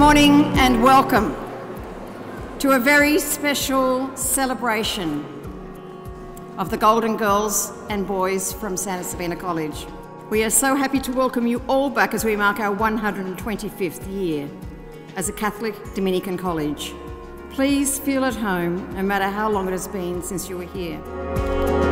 morning and welcome to a very special celebration of the Golden Girls and Boys from Santa Sabina College. We are so happy to welcome you all back as we mark our 125th year as a Catholic Dominican college. Please feel at home no matter how long it has been since you were here.